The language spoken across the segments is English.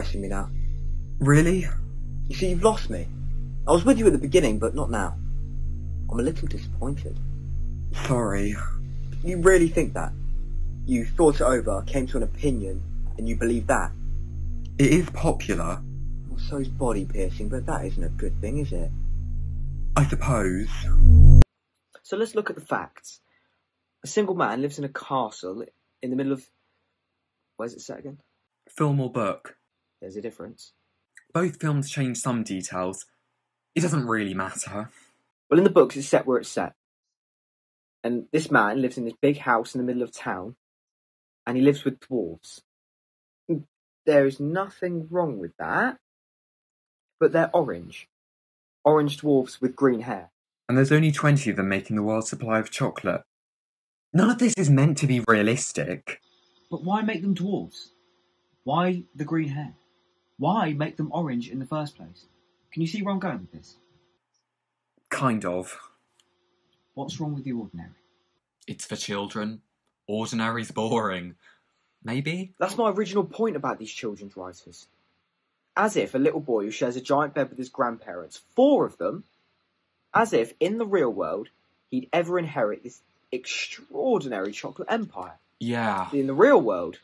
depressing me now. Really? You see, you've lost me. I was with you at the beginning, but not now. I'm a little disappointed. Sorry. You really think that? You thought it over, came to an opinion, and you believe that? It is popular. Well, so's body piercing, but that isn't a good thing, is it? I suppose. So let's look at the facts. A single man lives in a castle in the middle of. Where's it set again? Film or book? There's a difference. Both films change some details. It doesn't really matter. Well, in the books, it's set where it's set. And this man lives in this big house in the middle of town, and he lives with dwarves. There is nothing wrong with that, but they're orange. Orange dwarves with green hair. And there's only 20 of them making the world's supply of chocolate. None of this is meant to be realistic. But why make them dwarves? Why the green hair? Why make them orange in the first place? Can you see where I'm going with this? Kind of. What's wrong with the ordinary? It's for children. Ordinary's boring. Maybe? That's my original point about these children's writers. As if a little boy who shares a giant bed with his grandparents, four of them, as if in the real world he'd ever inherit this extraordinary chocolate empire. Yeah. In the real world,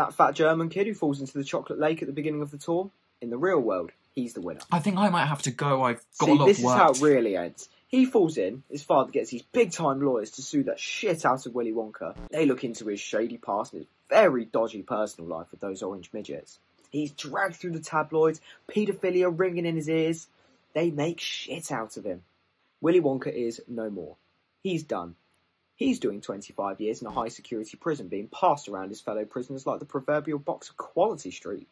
that fat German kid who falls into the chocolate lake at the beginning of the tour, in the real world, he's the winner. I think I might have to go. I've got See, a lot this of is work. how it really ends. He falls in, his father gets these big time lawyers to sue that shit out of Willy Wonka. They look into his shady past and his very dodgy personal life with those orange midgets. He's dragged through the tabloids, paedophilia ringing in his ears. They make shit out of him. Willy Wonka is no more. He's done. He's doing 25 years in a high security prison, being passed around his fellow prisoners like the proverbial box of Quality Street.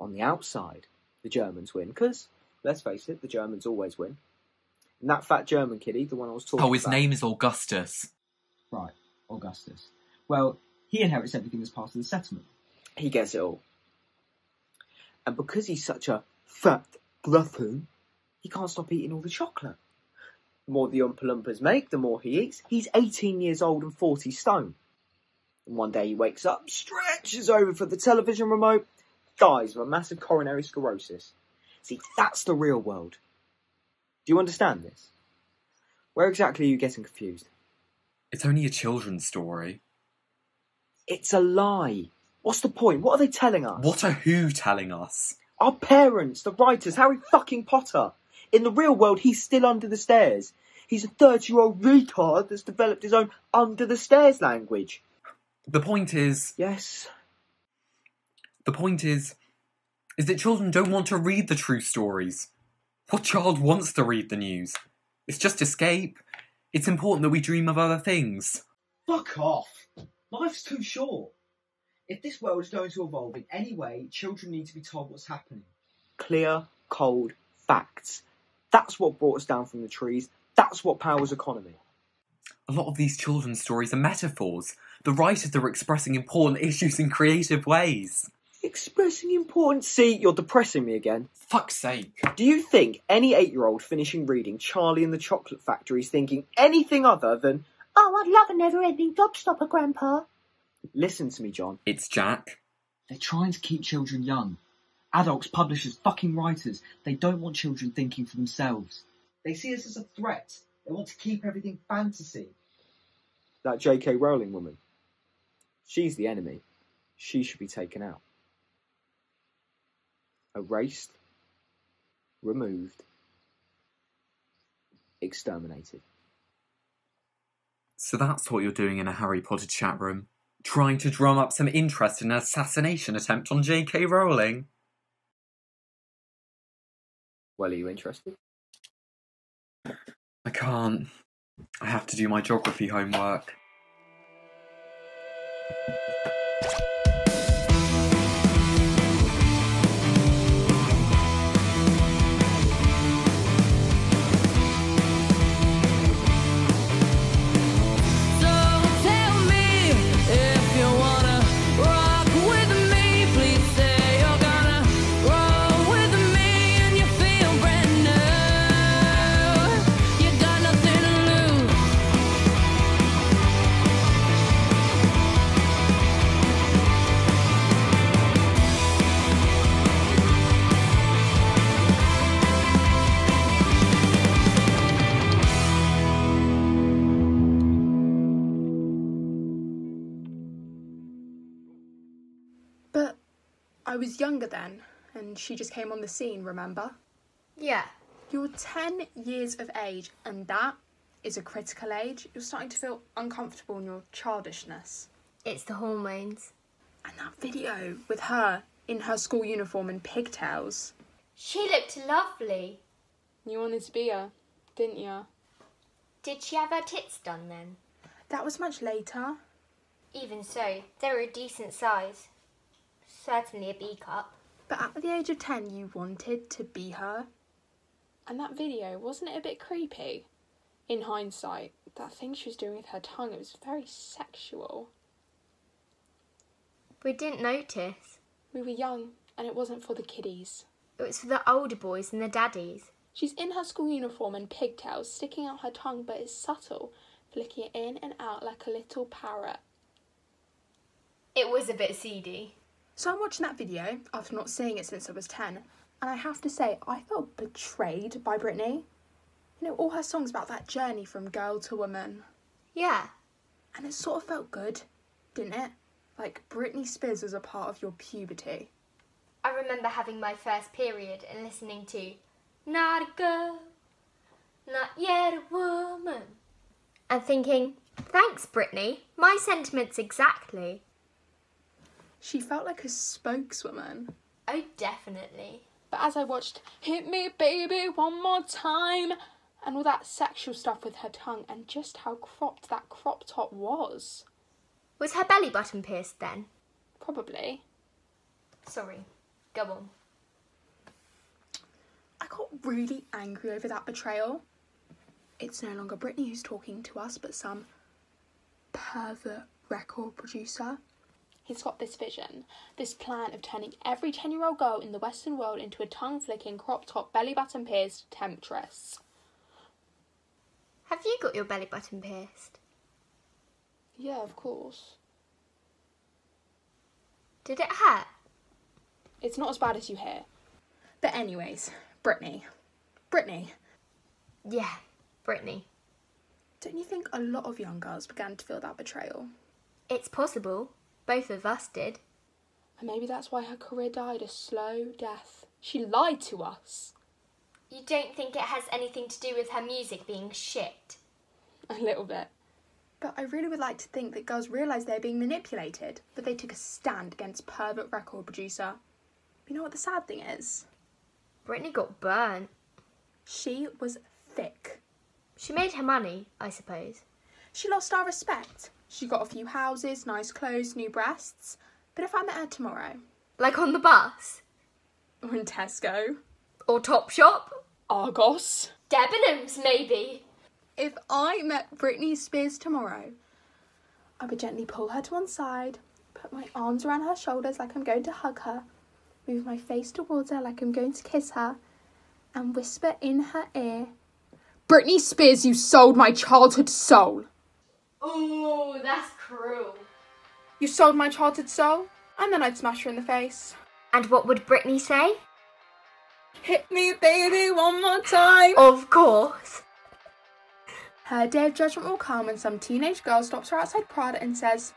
On the outside, the Germans win, because, let's face it, the Germans always win. And that fat German kiddie, the one I was talking about. Oh, his about. name is Augustus. Right, Augustus. Well, he inherits everything as part of the settlement. He gets it all. And because he's such a fat glutton, he can't stop eating all the chocolate. The more the Oompa Loompas make, the more he eats. He's 18 years old and 40 stone. And one day he wakes up, stretches over for the television remote, dies of a massive coronary sclerosis. See, that's the real world. Do you understand this? Where exactly are you getting confused? It's only a children's story. It's a lie. What's the point? What are they telling us? What are who telling us? Our parents, the writers, Harry fucking Potter. In the real world, he's still under the stairs. He's a 30 year old retard that's developed his own under the stairs language. The point is, Yes, the point is, is that children don't want to read the true stories. What child wants to read the news? It's just escape. It's important that we dream of other things. Fuck off! Life's too short. If this world is going to evolve in any way, children need to be told what's happening. clear, cold facts. That's what brought us down from the trees. That's what powers economy. A lot of these children's stories are metaphors. The writers are expressing important issues in creative ways. Expressing important. See, you're depressing me again. Fuck's sake. Do you think any eight year old finishing reading Charlie and the Chocolate Factory is thinking anything other than, oh, I'd love a never ending gobstopper, Grandpa? Listen to me, John. It's Jack. They're trying to keep children young. Adults, publishers, fucking writers, they don't want children thinking for themselves. They see us as a threat. They want to keep everything fantasy. That J.K. Rowling woman. She's the enemy. She should be taken out. Erased, removed, exterminated. So that's what you're doing in a Harry Potter chat room. Trying to drum up some interest in an assassination attempt on J.K. Rowling. Well, are you interested? I can't. I have to do my geography homework. I was younger then, and she just came on the scene, remember? Yeah. You're 10 years of age, and that is a critical age. You're starting to feel uncomfortable in your childishness. It's the hormones. And that video with her in her school uniform and pigtails. She looked lovely. You wanted to be her, didn't you? Did she have her tits done then? That was much later. Even so, they were a decent size. Certainly a B cup. But at the age of 10, you wanted to be her. And that video, wasn't it a bit creepy? In hindsight, that thing she was doing with her tongue, it was very sexual. We didn't notice. We were young, and it wasn't for the kiddies. It was for the older boys and the daddies. She's in her school uniform and pigtails, sticking out her tongue, but it's subtle, flicking it in and out like a little parrot. It was a bit seedy. So I'm watching that video after not seeing it since I was 10, and I have to say, I felt betrayed by Britney. You know, all her songs about that journey from girl to woman. Yeah. And it sort of felt good, didn't it? Like Britney Spears was a part of your puberty. I remember having my first period and listening to Not a Girl, Not Yet a Woman. And thinking, thanks, Britney. My sentiments exactly. She felt like a spokeswoman. Oh, definitely. But as I watched Hit Me Baby One More Time and all that sexual stuff with her tongue and just how cropped that crop top was, Was her belly button pierced then? probably, Sorry. Go on. I got really angry over that betrayal. It's no longer Britney who's talking to us, but some pervert record producer. He's got this vision, this plan of turning every 10 year old girl in the Western world into a tongue flicking, crop top, belly button pierced temptress. Have you got your belly button pierced? Yeah, of course. Did it hurt? It's not as bad as you hear. But, anyways, Brittany. Brittany. Yeah, Brittany. don't you think a lot of young girls began to feel that betrayal? It's possible. Both of us did. And maybe that's why her career died a slow death. She lied to us. You don't think it has anything to do with her music being shit? A little bit. But I really would like to think that girls realise they're being manipulated, but they took a stand against pervert record producer. You know what the sad thing is? Britney got burnt. She was thick. She made her money, I suppose. She lost our respect. She got a few houses, nice clothes, new breasts. But if I met her tomorrow, Like on the bus. or in Tesco, Or Topshop. Argos, Debenhams, maybe. if I met Britney Spears tomorrow, I would gently pull her to one side, put my arms around her shoulders like I'm going to hug her, move my face towards her like I'm going to kiss her, and whisper in her ear, Britney Spears, you sold my childhood soul. Ooh, that's cruel. You sold my childhood soul? And then I'd smash her in the face. And what would Britney say? Hit me, baby, one more time. Of course. Her day of judgment will come when some teenage girl stops her outside Prada and says,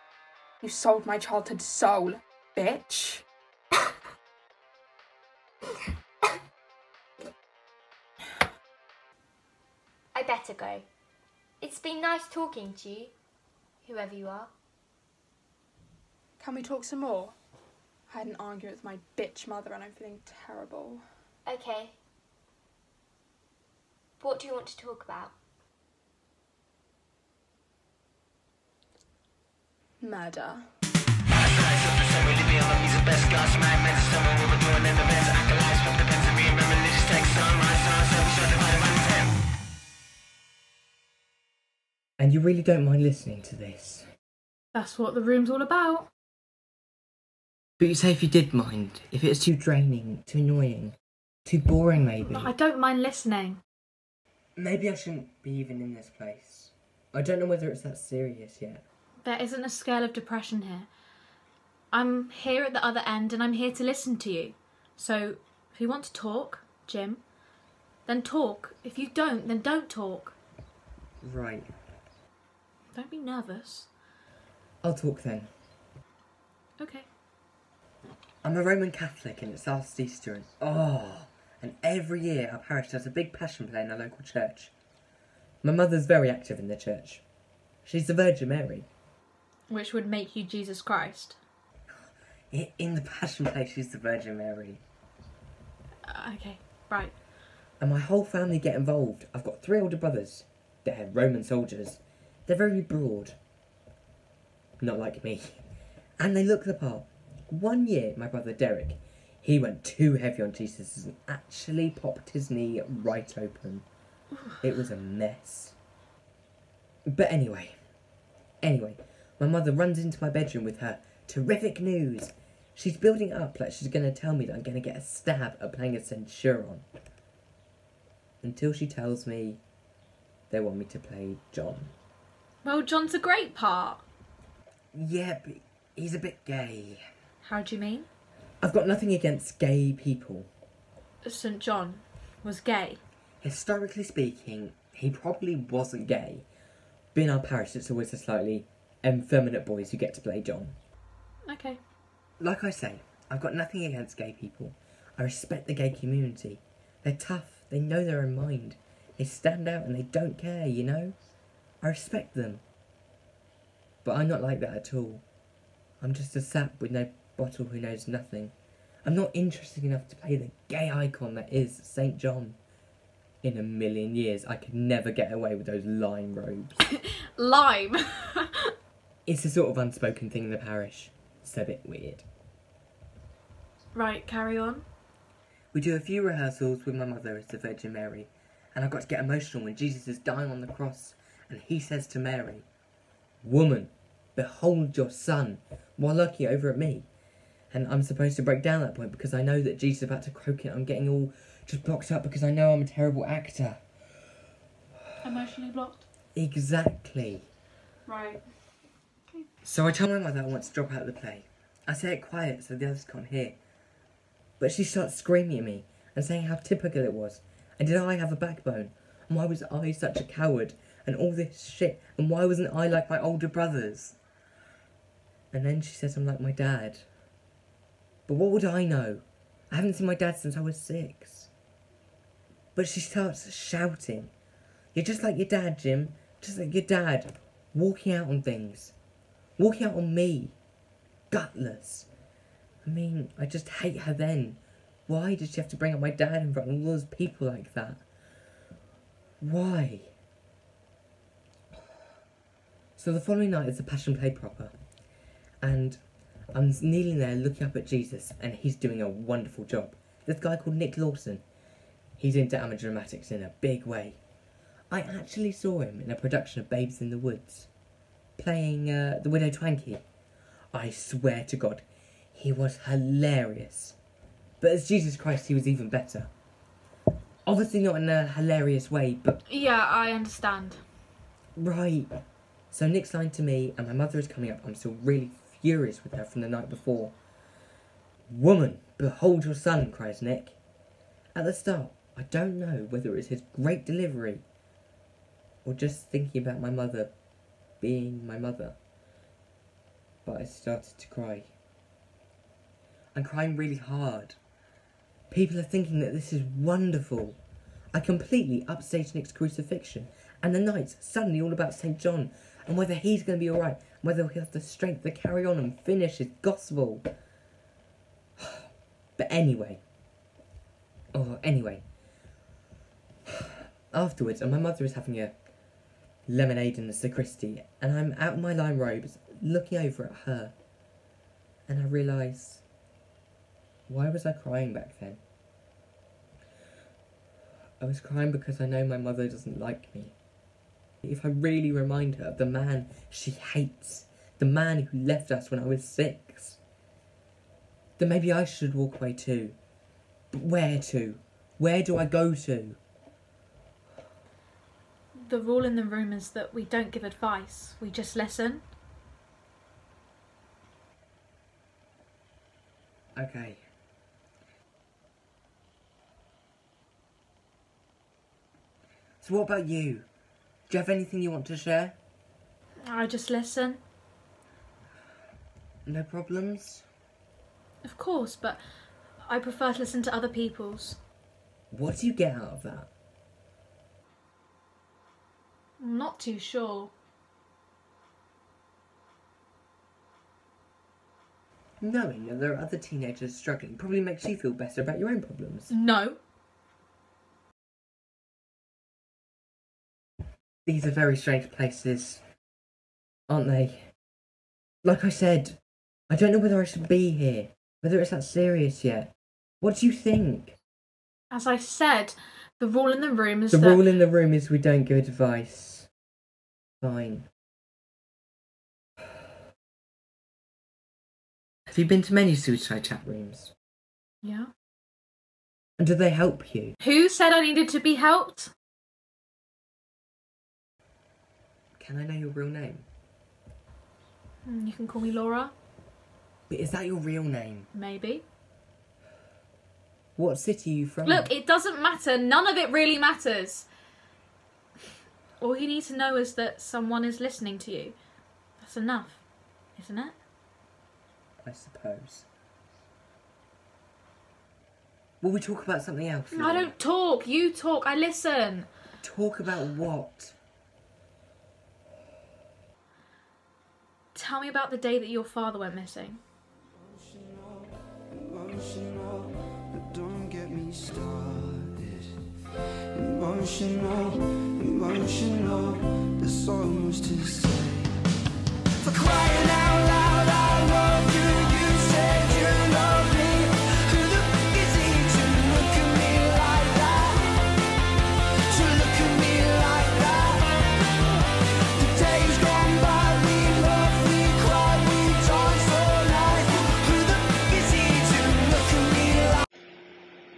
You sold my childhood soul, bitch. I better go. It's been nice talking to you, whoever you are. Can we talk some more? I had an argument with my bitch mother and I'm feeling terrible. Okay. What do you want to talk about? Murder. And you really don't mind listening to this. That's what the room's all about. But you say if you did mind, if it's too draining, too annoying, too boring maybe. I don't mind listening. Maybe I shouldn't be even in this place. I don't know whether it's that serious yet. There isn't a scale of depression here. I'm here at the other end and I'm here to listen to you. So, if you want to talk, Jim, then talk. If you don't, then don't talk. Right. Don't be nervous. I'll talk then. Okay. I'm a Roman Catholic and it's last Easter and oh, and every year our parish does a big passion play in our local church. My mother's very active in the church. She's the Virgin Mary. Which would make you Jesus Christ. In the passion play, she's the Virgin Mary. Uh, okay, right. And my whole family get involved. I've got three older brothers. They're Roman soldiers. They're very broad. Not like me. And they look the part. One year, my brother Derek, he went too heavy on Jesus and actually popped his knee right open. It was a mess. But anyway, anyway, my mother runs into my bedroom with her terrific news. She's building up like she's going to tell me that I'm going to get a stab at playing a centurion. Until she tells me they want me to play John. Well, John's a great part. Yeah, but he's a bit gay. How do you mean? I've got nothing against gay people. St. John was gay. Historically speaking, he probably wasn't gay. Being our parish, it's always the slightly effeminate boys who get to play John. Okay. Like I say, I've got nothing against gay people. I respect the gay community. They're tough, they know their own mind. They stand out and they don't care, you know? I respect them. But I'm not like that at all. I'm just a sap with no bottle who knows nothing. I'm not interested enough to play the gay icon that is St. John. In a million years, I could never get away with those lime robes. Lime. It's a sort of unspoken thing in the parish. It's a bit weird. right, carry on. We do a few rehearsals with my mother as the Virgin Mary, and I've got to get emotional when Jesus is dying on the cross, and he says to Mary, Woman, behold your son, while looking over at me. And I'm supposed to break down at that point because I know that Jesus is about to croak it. I'm getting all just blocked up because I know I'm a terrible actor. Emotionally blocked. Exactly. Right. So I tell my mother I want to drop out of the play. I say it quiet so the others can't hear. But she starts screaming at me and saying how typical it was. And did I have a backbone? And why was I such a coward? And all this shit. And why wasn't I like my older brothers? And then she says I'm like my dad. But what would I know? I haven't seen my dad since I was six. But she starts shouting. You're just like your dad, Jim. Just like your dad. Walking out on things. Walking out on me. Gutless. I mean, I just hate her then. Why did she have to bring up my dad in front of all those people like that? Why? So the following night is the Passion Play proper. And I'm kneeling there looking up at Jesus, and he's doing a wonderful job. This guy called Nick Lawson. He's into amateur dramatics in a big way. I actually saw him in a production of Babes in the Woods, playing uh, the Widow Twankey. I swear to God, he was hilarious. But as Jesus Christ, he was even better. Obviously, not in a hilarious way, but Yeah, I understand. right. So Nick's line to me, and my mother is coming up. I'm still really furious with her from the night before. Woman, behold your son, cries Nick. At the start, I don't know whether it was his great delivery or just thinking about my mother being my mother. But I started to cry. I'm crying really hard. People are thinking that this is wonderful. I completely upstage Nick's crucifixion, and the night's suddenly all about St. John and whether he's going to be alright, whether he'll have the strength to carry on and finish his gospel. But anyway, oh, anyway, afterwards, and my mother is having a lemonade in the sacristy, and I'm out in my lime robes looking over at her, and I realise why was I crying back then? I was crying because I know my mother doesn't like me. If I really remind her of the man she hates, the man who left us when I was six, then maybe I should walk away too. But where to? Where do I go to? The rule in the room is that we don't give advice, we just listen. Okay. So what about you? Do you have anything you want to share? I just listen. No problems? Of course, but I prefer to listen to other people's. What do you get out of that? I'm not too sure. Knowing that there are other teenagers struggling probably makes you feel better about your own problems. No. These are very strange places, aren't they? Like I said, I don't know whether I should be here, whether it's that serious yet. What do you think? As I said, the rule in the room is The that. rule in the room is we don't give advice. Fine. Have you been to many suicide chat rooms? Yeah. And do they help you? Who said I needed to be helped? Can I know your real name? Hmm, You can call me Laura, But is that your real name? maybe. What city are you from? Look, it doesn't matter. None of it really matters. All you need to know is that someone is listening to you. That's enough, isn't it? I suppose. Will we talk about something else? I don't talk. You talk. I listen. Talk about what? Tell me about the day that your father went missing. Emotional. Emotional, emotional. For crying out loud, I love. You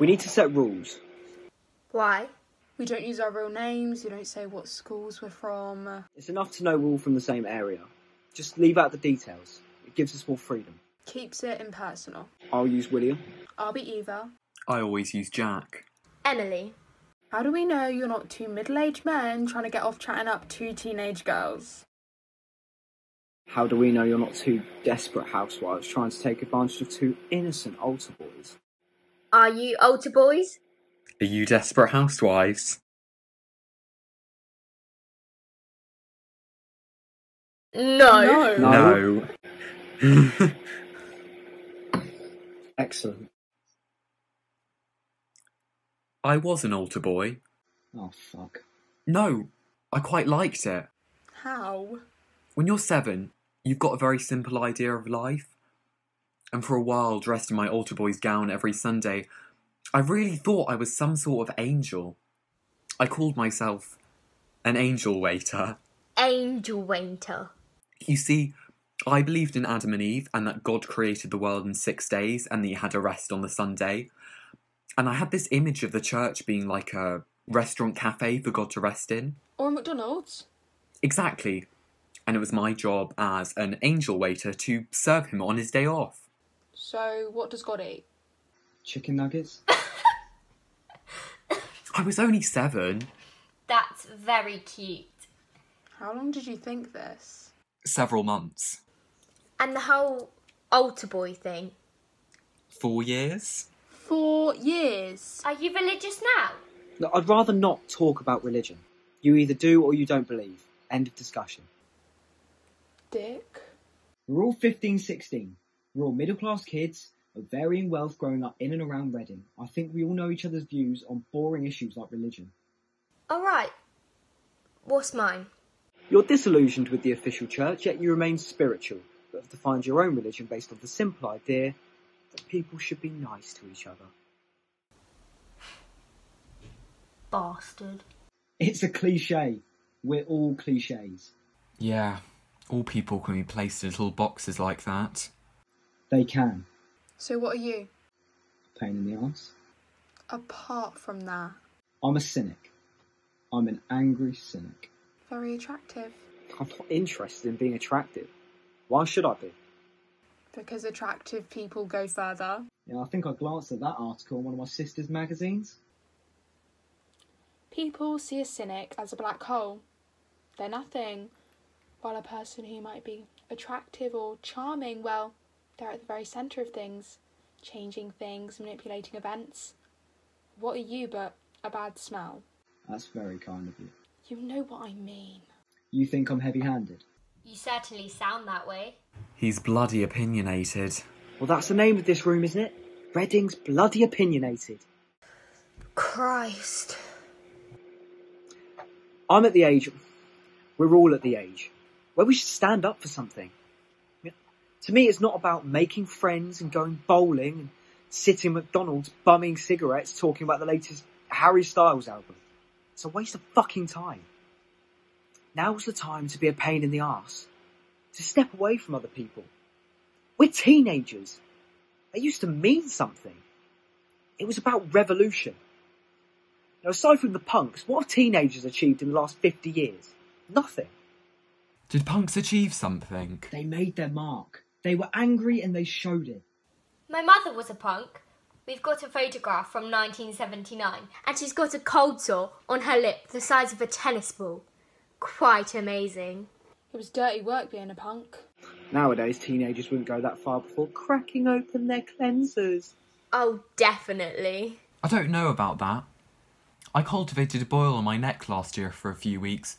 We need to set rules. Why? We don't use our real names, we don't say what schools we're from. It's enough to know we're all from the same area. Just leave out the details. It gives us more freedom. Keeps it impersonal. I'll use William. I'll be Eva. I always use Jack. Emily. How do we know you're not two middle aged men trying to get off chatting up two teenage girls? How do we know you're not two desperate housewives trying to take advantage of two innocent altar boys? Are you altar boys? Are you desperate housewives? No. No. No. Excellent. I was an altar boy. Oh, fuck. No, I quite liked it. How? When you're seven, you've got a very simple idea of life. And for a while, dressed in my altar boy's gown every Sunday, I really thought I was some sort of angel. I called myself an angel waiter. Angel waiter. You see, I believed in Adam and Eve and that God created the world in six days and that he had a rest on the Sunday. And I had this image of the church being like a restaurant cafe for God to rest in. Or a McDonald's? Exactly. And it was my job as an angel waiter to serve him on his day off. So, what does God eat? Chicken nuggets? I was only seven. That's very cute. How long did you think this? Several months. And the whole altar boy thing. Four years? Four years. Are you religious now? No, I'd rather not talk about religion. You either do or you don't believe. End of discussion. Dick? We're all 15, 16. We're all middle class kids of varying wealth growing up in and around Reading. I think we all know each other's views on boring issues like religion. Alright. What's mine? You're disillusioned with the official church, yet you remain spiritual, but have defined your own religion based on the simple idea that people should be nice to each other. Bastard. It's a cliche. We're all cliches. Yeah, all people can be placed in little boxes like that. They can. So, what are you? Pain in the ass. Apart from that, I'm a cynic. I'm an angry cynic. very attractive. I'm not interested in being attractive. Why should I be? Because attractive people go further. Yeah, I think I glanced at that article in one of my sister's magazines. People see a cynic as a black hole. They're nothing. While a person who might be attractive or charming, well, they're at the very centre of things. changing things, manipulating events. What are you but a bad smell? That's very kind of you. You know what I mean. You think I'm heavy handed? You certainly sound that way. He's bloody opinionated. Well, that's the name of this room, isn't it? Reading's bloody opinionated. Christ. I'm at the age, we're all at the age, where we should stand up for something. You know, To me, it's not about making friends and going bowling and sitting at McDonald's bumming cigarettes talking about the latest Harry Styles album. It's a waste of fucking time. Now's the time to be a pain in the ass. To step away from other people. We're teenagers. They used to mean something. It was about revolution. Now, aside from the punks, what have teenagers achieved in the last 50 years? Nothing. Did punks achieve something? They made their mark. They were angry and they showed it. My mother was a punk. We've got a photograph from 1979, and she's got a cold sore on her lip the size of a tennis ball. Quite amazing. It was dirty work being a punk. Nowadays, teenagers wouldn't go that far before cracking open their cleansers. Oh, definitely. I don't know about that. I cultivated a boil on my neck last year for a few weeks.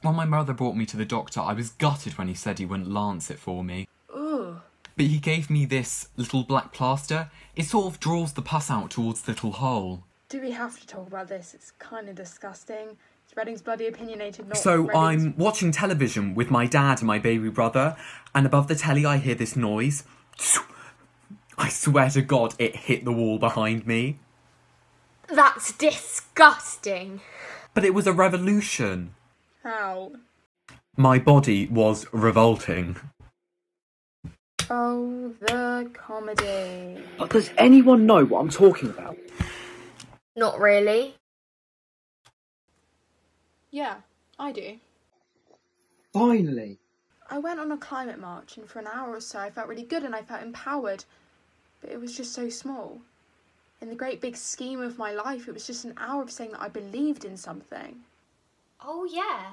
When my mother brought me to the doctor, I was gutted when he said he wouldn't lance it for me. Ugh. But he gave me this little black plaster. It sort of draws the pus out towards the little hole. Do we have to talk about this? It's kind of disgusting. It's Reading's bloody opinionated, not So Reading's- I'm watching television with my dad and my baby brother, and above the telly I hear this noise. I swear to God, it hit the wall behind me. That's disgusting. But it was a revolution. How? My body was revolting. Oh, the comedy. But does anyone know what I'm talking about? Not really. Yeah, I do. Finally. I went on a climate march, and for an hour or so, I felt really good and I felt empowered. But it was just so small. In the great big scheme of my life, it was just an hour of saying that I believed in something. Oh, yeah.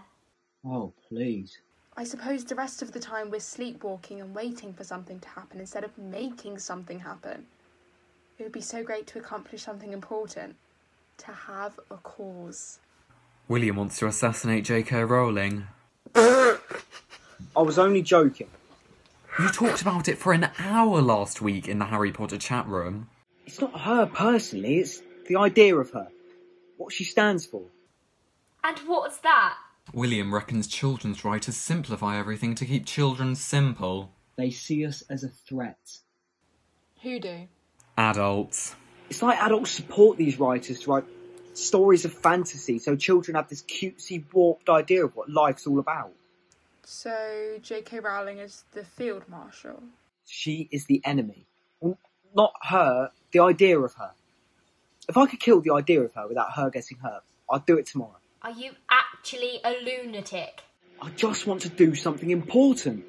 Oh, please. I suppose the rest of the time we're sleepwalking and waiting for something to happen instead of making something happen. It would be so great to accomplish something important. To have a cause. William wants to assassinate J.K. Rowling. I was only joking. You talked about it for an hour last week in the Harry Potter chat room. It's not her personally, it's the idea of her. What she stands for. And what's that? William reckons children's writers simplify everything to keep children simple. They see us as a threat. Who do? Adults. It's like adults support these writers to write stories of fantasy so children have this cutesy, warped idea of what life's all about. So, J.K. Rowling is the field marshal. She is the enemy. Well, not her, the idea of her. If I could kill the idea of her without her getting hurt, I'd do it tomorrow. Are you actually a lunatic? I just want to do something important.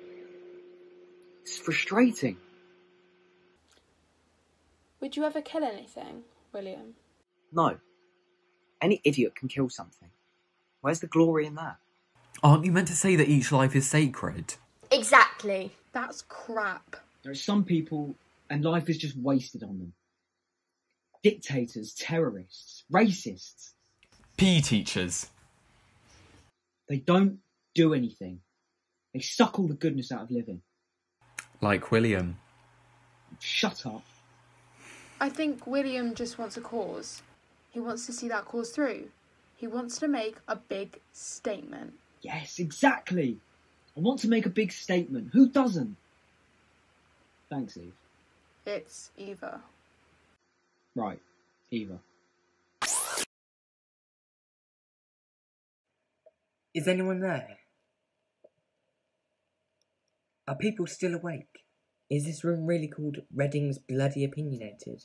It's frustrating. Would you ever kill anything, William? No. Any idiot can kill something. Where's the glory in that? Aren't you meant to say that each life is sacred? Exactly. That's crap. There are some people, and life is just wasted on them. Dictators, terrorists, racists. PE teachers. They don't do anything. They suck all the goodness out of living. Like William. Shut up. I think William just wants a cause. He wants to see that cause through. He wants to make a big statement. Yes, exactly. I want to make a big statement. Who doesn't? Thanks, Eve. It's Eva. Right, Eva. Is anyone there? Are people still awake? Is this room really called Reading's Bloody Opinionated?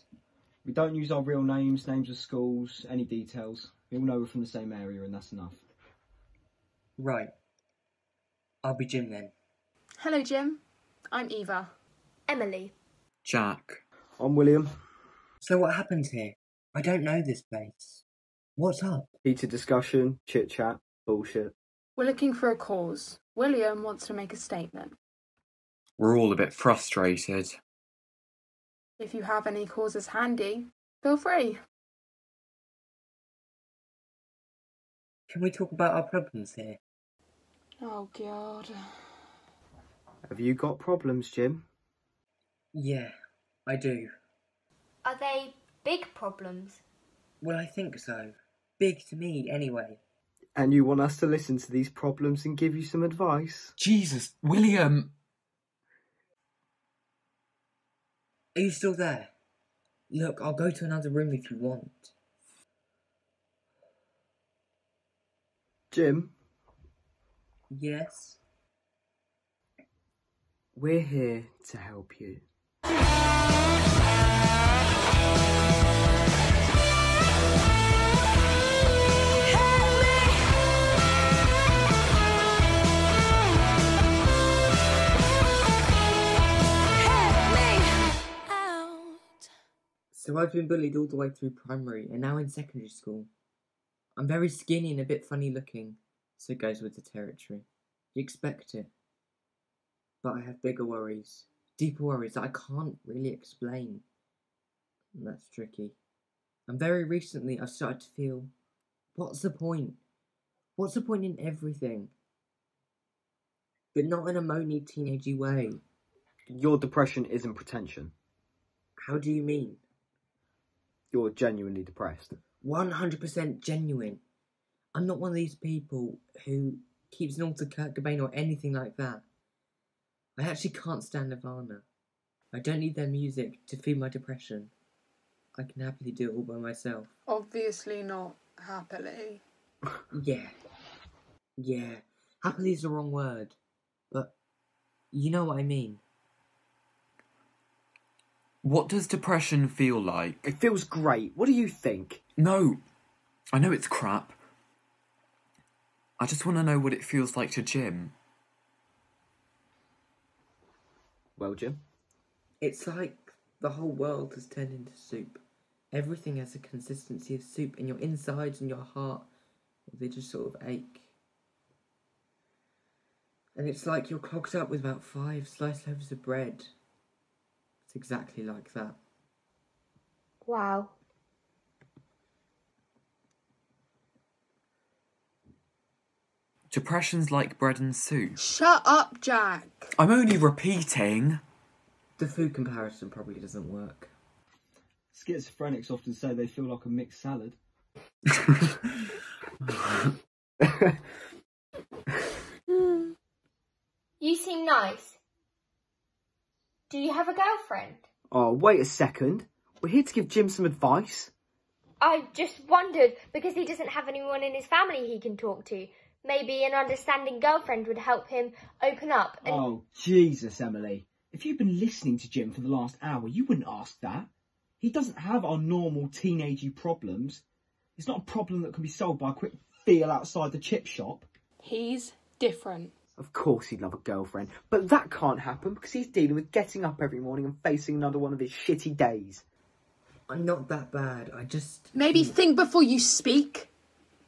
We don't use our real names, names of schools, any details. We all know we're from the same area, and that's enough. Right. I'll be Jim then. Hello, Jim. I'm Eva. Emily. Jack. I'm William. So what happens here? I don't know this place. What's up? Heated discussion, chit chat, bullshit. We're looking for a cause. William wants to make a statement. We're all a bit frustrated. If you have any causes handy, feel free. Can we talk about our problems here? Oh, God. Have you got problems, Jim? Yeah, I do. Are they big problems? Well, I think so. Big to me, anyway. And you want us to listen to these problems and give you some advice? Jesus, William. Are you still there? Look, I'll go to another room if you want. Jim, Yes? we're here to help you. So I've been bullied all the way through primary and now in secondary school. I'm very skinny and a bit funny looking, so it goes with the territory. You expect it. But I have bigger worries, deeper worries that I can't really explain. And that's tricky. And very recently I've started to feel what's the point? What's the point in everything? But not in a moany teenagey way. Your depression isn't pretension. How do you mean? You're genuinely depressed. 100% genuine. I'm not one of these people who keeps an altar Kurt Cobain or anything like that. I actually can't stand Nirvana. I don't need their music to feed my depression. I can happily do it all by myself. Obviously not happily. Yeah. Yeah. Happily is the wrong word. But you know what I mean. What does depression feel like? It feels great. What do you think? No, I know it's crap. I just want to know what it feels like to Jim. Well, Jim, It's like the whole world has turned into soup. Everything has a consistency of soup, and your insides and your heart, they just sort of ache. And it's like you're clogged up with about five sliced loaves of bread. It's exactly like that. Wow. Depression's like bread and soup. Shut up, Jack. I'm only repeating. The food comparison probably doesn't work. Schizophrenics often say they feel like a mixed salad. You seem nice. Do you have a girlfriend? oh, wait a second. We're here to give Jim some advice. I just wondered because he doesn't have anyone in his family he can talk to. Maybe an understanding girlfriend would help him open up. And Oh, Jesus, Emily. If you've been listening to Jim for the last hour, you wouldn't ask that. He doesn't have our normal teenagey problems. It's not a problem that can be solved by a quick feel outside the chip shop. He's different. Of course he'd love a girlfriend, but that can't happen because he's dealing with getting up every morning and facing another one of his shitty days. I'm not that bad. I just. Maybe mm. think before you speak,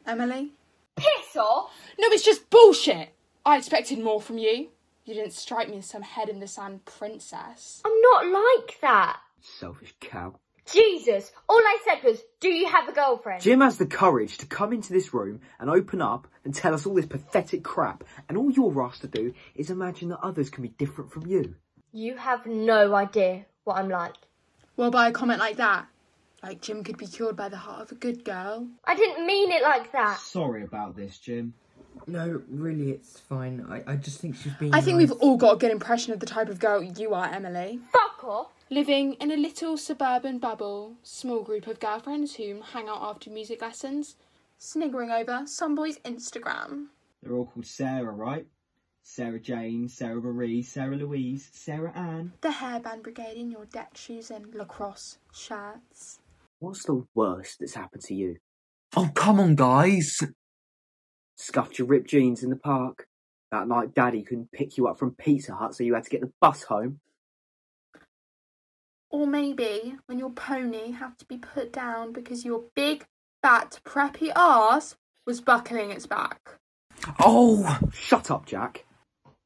Emily. piss off! No, it's just bullshit. I expected more from you. You didn't strike me as some head in the sand princess. I'm not like that. Selfish cow. Jesus, all I said was, do you have a girlfriend? Jim has the courage to come into this room and open up and tell us all this pathetic crap, and all you're asked to do is imagine that others can be different from you. You have no idea what I'm like. Well, by a comment like that, like Jim could be cured by the heart of a good girl. I didn't mean it like that. Sorry about this, Jim. No, really, it's fine. I, I just think she's being. I think nice. we've all got a good impression of the type of girl you are, Emily. Fuck off. Living in a little suburban bubble, small group of girlfriends who hang out after music lessons, sniggering over some boy's Instagram. They're all called Sarah, right? Sarah Jane, Sarah Marie, Sarah Louise, Sarah Ann. The hairband brigade in your deck shoes and lacrosse shirts. What's the worst that's happened to you? Oh, come on, guys. Scuffed your ripped jeans in the park. That night Daddy couldn't pick you up from Pizza Hut, so you had to get the bus home. Or maybe when your pony had to be put down because your big, fat, preppy ass was buckling its back. Oh, Shut up, Jack.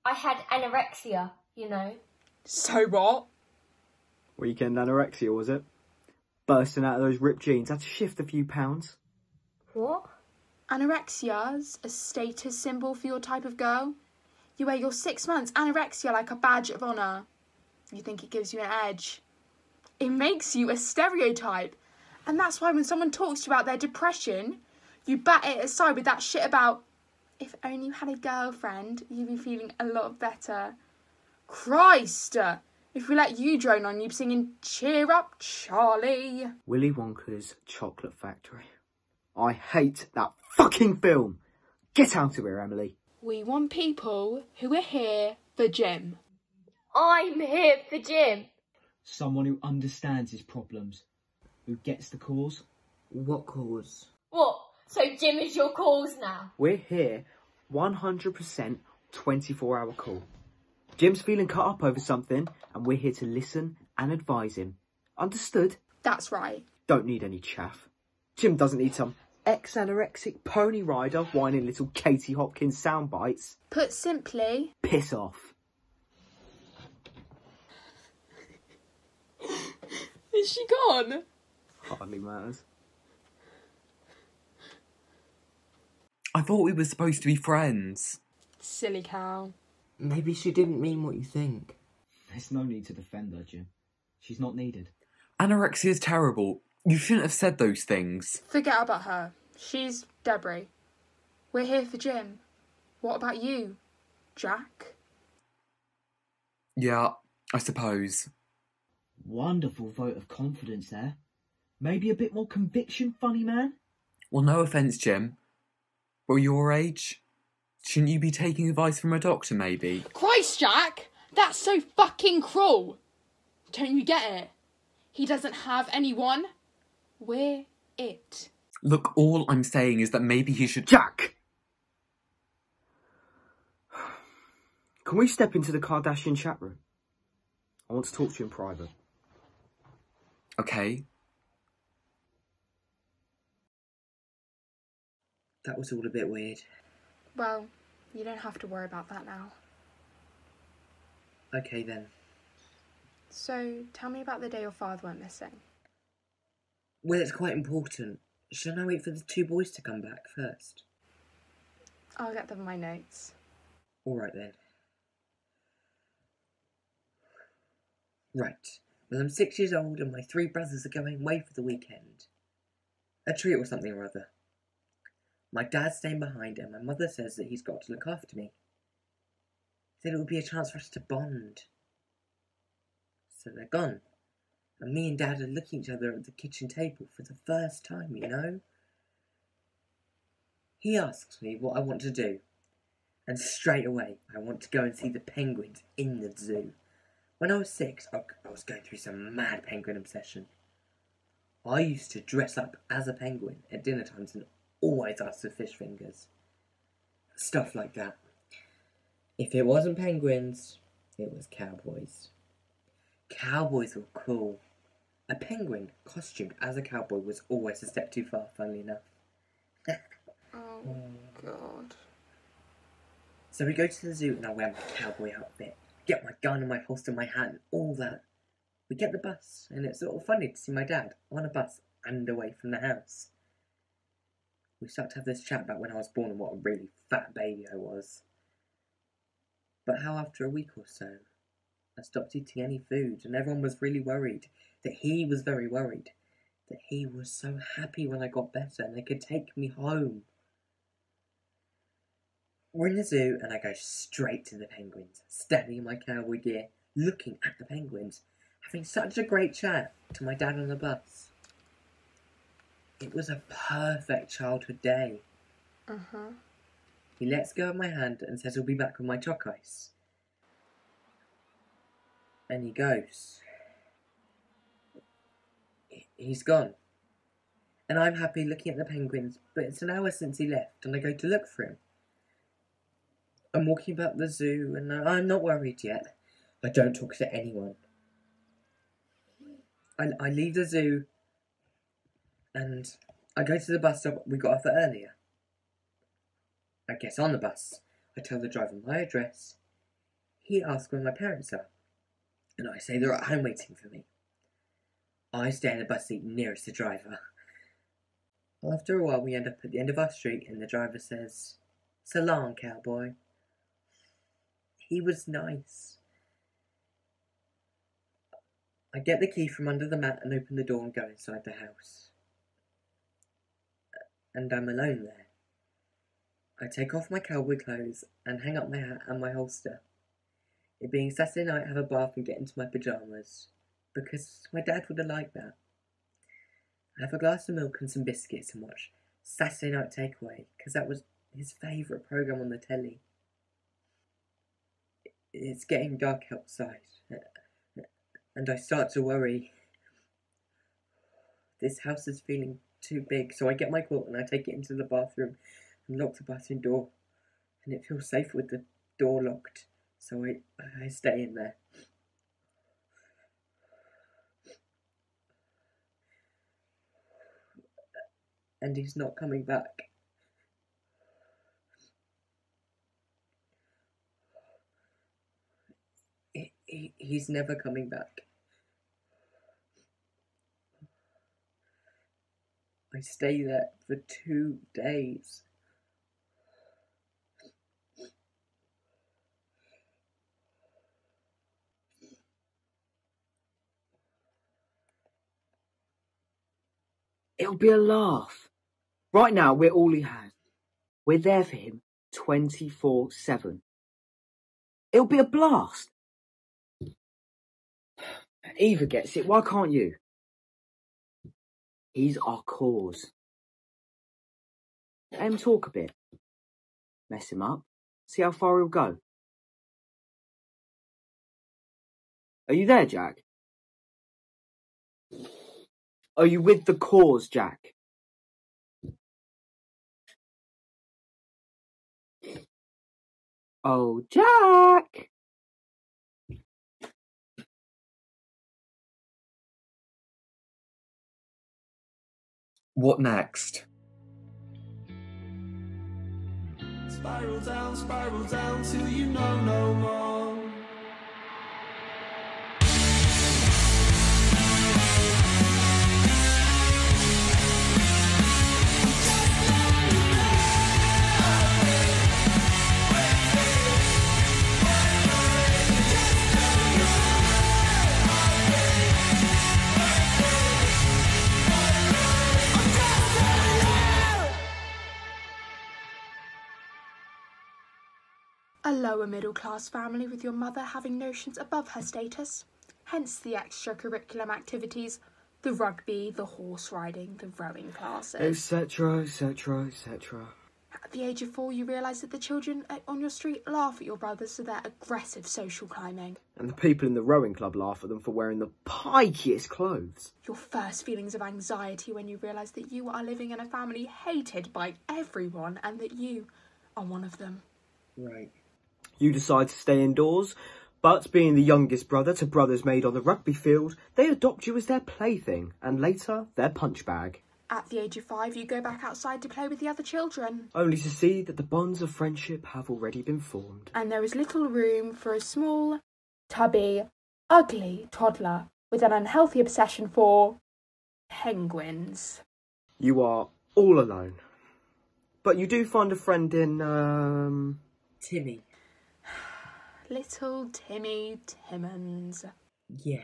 I had anorexia, you know. So what? Weekend anorexia, was it? Bursting out of those ripped jeans, had to shift a few pounds. What? Anorexia's a status symbol for your type of girl. You wear your six months anorexia like a badge of honour. You think it gives you an edge. It makes you a stereotype. And that's why when someone talks to you about their depression, you bat it aside with that shit about if only you had a girlfriend, you'd be feeling a lot better. Christ! If we let you drone on, you'd be singing Cheer Up, Charlie. Willy Wonka's Chocolate Factory. I hate that fucking film. Get out of here, Emily. We want people who are here for Jim. I'm here for Jim. Someone who understands his problems, who gets the cause. What cause? What? So Jim is your cause now? We're here 100% 24 hour call. Jim's feeling cut up over something, and we're here to listen and advise him. Understood? That's right. Don't need any chaff. Jim doesn't need some ex anorexic pony rider whining little Katie Hopkins sound bites. Put simply, Piss off. Is she gone? Hardly matters. I thought we were supposed to be friends. Silly cow. Maybe she didn't mean what you think. There's no need to defend her, Jim. She's not needed. Anorexia is terrible. You shouldn't have said those things. Forget about her. She's Debris. We're here for Jim. What about you, Jack? Yeah, I suppose. Wonderful vote of confidence there. Maybe a bit more conviction, funny man? Well, no offence, Jim. Well, your age? Shouldn't you be taking advice from a doctor, maybe? Christ, Jack! That's so fucking cruel! Don't you get it? He doesn't have anyone. We're it. Look, all I'm saying is that maybe he should. Jack! Can we step into the Kardashian chat room? I want to talk to you in private. Okay. That was all a bit weird. Well, you don't have to worry about that now. Okay then. So, tell me about the day your father went missing. Well, it's quite important. Shouldn't I wait for the two boys to come back first? I'll get them my notes. Alright then. Right. Well, I'm six years old and my three brothers are going away for the weekend. A treat or something or other. My dad's staying behind and my mother says that he's got to look after me. He Said it would be a chance for us to bond. So they're gone. And me and dad are looking at each other at the kitchen table for the first time, you know? He asks me what I want to do. And straight away, I want to go and see the penguins in the zoo. When I was six, I I was going through some mad penguin obsession. I used to dress up as a penguin at dinner times and always ask for fish fingers. Stuff like that. If it wasn't penguins, it was cowboys. Cowboys were cool. A penguin costumed as a cowboy was always a step too far, funnily enough. Oh, God. So we go to the zoo and I wear my cowboy outfit, get my gun and my holster, my hat, and all that. We get the bus, and it's sort of funny to see my dad on a bus and away from the house. We start to have this chat about when I was born and what a really fat baby I was. But how after a week or so, I stopped eating any food, and everyone was really worried that he was very worried that he was so happy when I got better and they could take me home. We're in the zoo, and I go straight to the penguins, standing in my cowboy gear, looking at the penguins, having such a great chat to my dad on the bus. It was a perfect childhood day. Uh huh. He lets go of my hand and says he'll be back with my choc ice. And he goes. He- He's gone. And I'm happy looking at the penguins, but it's an hour since he left, and I go to look for him. I'm walking about the zoo, and I'm not worried yet. I don't talk to anyone. I, I leave the zoo, and I go to the bus stop we got off at earlier. I get on the bus. I tell the driver my address. He asks where my parents are, and I say they're at home waiting for me. I stay in the bus seat nearest the driver. After a while, we end up at the end of our street, and the driver says, So long, cowboy. He was nice. I get the key from under the mat and open the door and go inside the house. And I'm alone there. I take off my cowboy clothes and hang up my hat and my holster. It being Saturday night, I have a bath and get into my pyjamas because my dad would have liked that. I have a glass of milk and some biscuits and watch Saturday Night Takeaway because that was his favourite programme on the telly. It's getting dark outside, and I start to worry. This house is feeling too big, so I get my quilt and I take it into the bathroom and lock the bathroom door. And it feels safe with the door locked, so I, I stay in there. And he's not coming back. He, he, he's never coming back. I stay there for two days. It'll be a laugh. Right now, we're all he has. We're there for him 24 7. It'll be a blast. Eva gets it, why can't you? He's our cause. Let him talk a bit. Mess him up. See how far he'll go. Are you there, Jack? Are you with the cause, Jack? Oh, Jack! What next? Spiral down, spiral down till you know no more. A lower middle class family with your mother having notions above her status. Hence the extracurriculum activities, the rugby, the horse riding, the rowing classes. Etc., etc., etc. At the age of four, you realise that the children on your street laugh at your brothers for their aggressive social climbing. And the people in the rowing club laugh at them for wearing the pikiest clothes. Your first feelings of anxiety when you realise that you are living in a family hated by everyone and that you are one of them. Right. You decide to stay indoors, but being the youngest brother to brothers made on the rugby field, they adopt you as their plaything and later their punch bag. At the age of five, you go back outside to play with the other children. Only to see that the bonds of friendship have already been formed. And there is little room for a small, tubby, ugly toddler with an unhealthy obsession for penguins. You are all alone. But you do find a friend in, um. Timmy. Little Timmy Timmons. Yeah.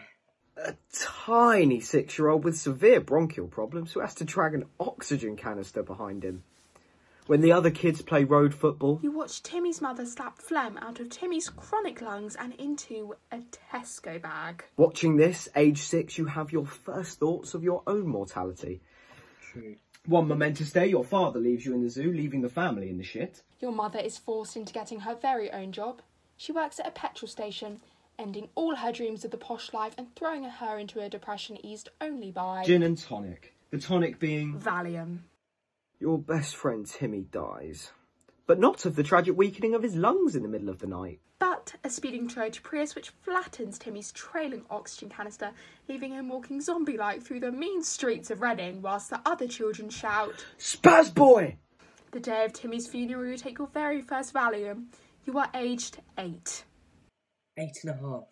A tiny six year old with severe bronchial problems who has to drag an oxygen canister behind him. When the other kids play road football, You watch Timmy's mother slap phlegm out of Timmy's chronic lungs and into a Tesco bag. watching this, age six, you have your first thoughts of your own mortality. True. One momentous day, your father leaves you in the zoo, leaving the family in the shit. Your mother is forced into getting her very own job. She works at a petrol station, ending all her dreams of the posh life and throwing her into a depression eased only by Gin and tonic. The tonic being Valium. your best friend Timmy dies. But not of the tragic weakening of his lungs in the middle of the night. But a speeding Toyota Prius which flattens Timmy's trailing oxygen canister, leaving him walking zombie like through the mean streets of Reading whilst the other children shout. Spaz boy! The day of Timmy's funeral, you take your very first Valium. You are aged eight. Eight and a half.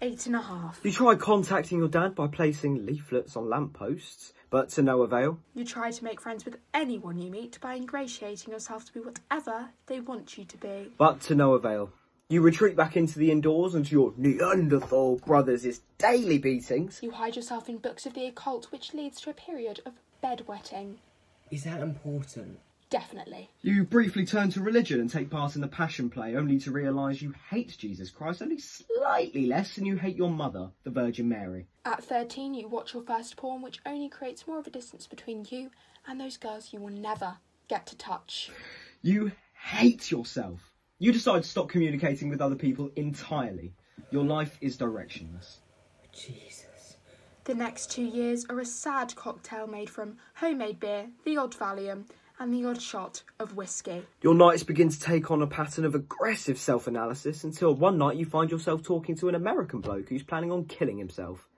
Eight and a half. You tried contacting your dad by placing leaflets on lampposts, but to no avail. You try to make friends with anyone you meet by ingratiating yourself to be whatever they want you to be. But to no avail. You retreat back into the indoors and to your Neanderthal brothers' daily beatings. You hide yourself in books of the occult, which leads to a period of bedwetting. Is that important? Definitely. You briefly turn to religion and take part in the Passion Play, only to realise you hate Jesus Christ only slightly less than you hate your mother, the Virgin Mary. At 13, you watch your first porn, which only creates more of a distance between you and those girls you will never get to touch. You hate yourself. You decide to stop communicating with other people entirely. Your life is directionless. Jesus. The next two years are a sad cocktail made from homemade beer, the odd Valium, and the odd shot of whiskey. Your nights begin to take on a pattern of aggressive self analysis until one night you find yourself talking to an American bloke who's planning on killing himself.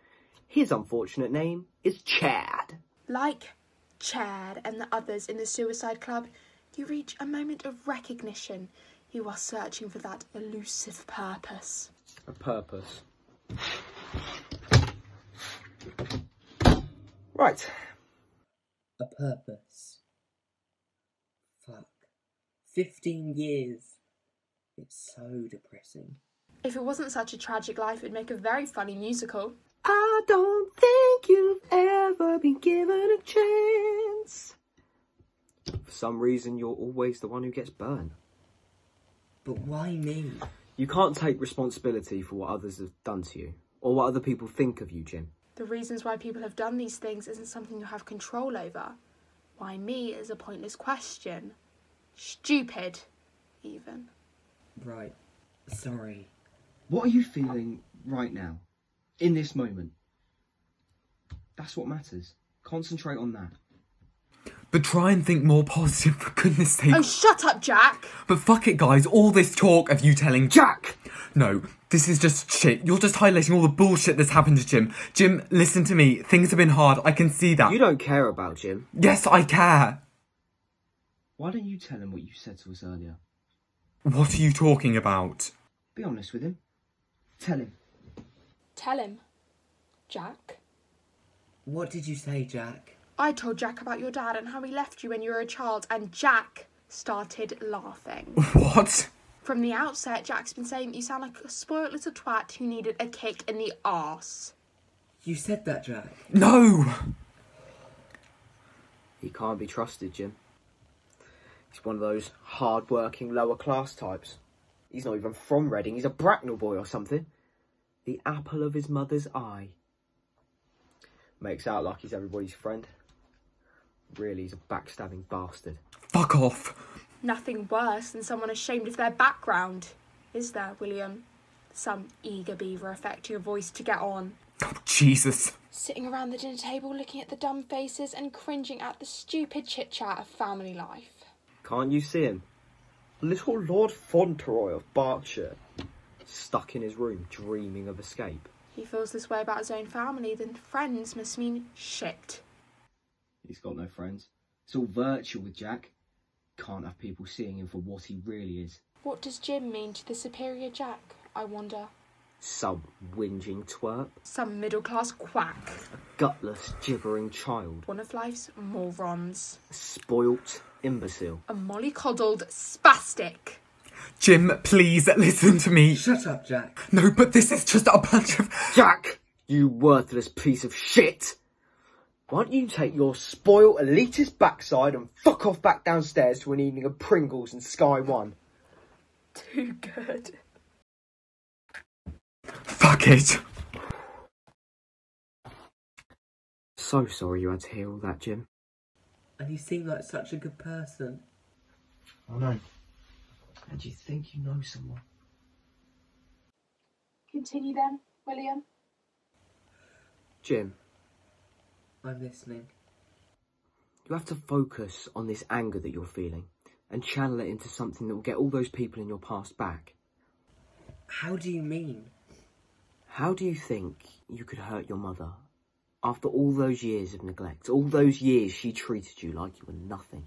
His unfortunate name is Chad. Like Chad and the others in the Suicide Club, you reach a moment of recognition. You are searching for that elusive purpose. A purpose. Right. A purpose. Fuck. 15 years. It's so depressing. If it wasn't such a tragic life, it'd make a very funny musical. I don't think you've ever been given a chance. For some reason, you're always the one who gets burned. But why me? You can't take responsibility for what others have done to you, or what other people think of you, Jim. The reasons why people have done these things isn't something you have control over. Why me is a pointless question. Stupid, even. Right. Sorry. What are you feeling right now? In this moment? That's what matters. Concentrate on that. But try and think more positive, for goodness sake. Oh, shut up, Jack! But fuck it, guys. All this talk of you telling Jack. No, this is just shit. You're just highlighting all the bullshit that's happened to Jim. Jim, listen to me. Things have been hard. I can see that. You don't care about Jim. Yes, I care. Why don't you tell him what you said to us earlier? What are you talking about? Be honest with him. Tell him. Tell him. Jack? What did you say, Jack? I told Jack about your dad and how he left you when you were a child, and Jack started laughing. What? From the outset, Jack's been saying that you sound like a spoilt little twat who needed a kick in the arse. You said that, Jack. No! He can't be trusted, Jim. He's one of those hard-working, lower-class types. He's not even from Reading. He's a Bracknell boy or something. The apple of his mother's eye. Makes out like he's everybody's friend. Really, he's a backstabbing bastard. Fuck off. Nothing worse than someone ashamed of their background, is there, William? Some eager beaver affecting a voice to get on. Oh, Jesus. Sitting around the dinner table looking at the dumb faces and cringing at the stupid chit chat of family life. Can't you see him? Little Lord Fauntleroy of Berkshire. Stuck in his room, dreaming of escape. He feels this way about his own family, then friends must mean shit. He's got no friends. It's all virtual with Jack. Can't have people seeing him for what he really is. What does Jim mean to the superior Jack, I wonder? Some whinging twerp. Some middle class quack. A gutless, gibbering child. One of life's morons. Spoilt imbecile. A mollycoddled spastic. Jim, please listen to me. Shut up, Jack. No, but this is just a bunch of. Jack! You worthless piece of shit! Why don't you take your spoiled elitist backside and fuck off back downstairs to an evening of Pringles and Sky One? Too good. Fuck it. So sorry you had to hear all that, Jim. And you seem like such a good person. I know. And you think you know someone? Continue then, William. Jim, I'm listening. you have to focus on this anger that you're feeling and channel it into something that will get all those people in your past back. How do you mean? How do you think you could hurt your mother after all those years of neglect? All those years she treated you like you were nothing.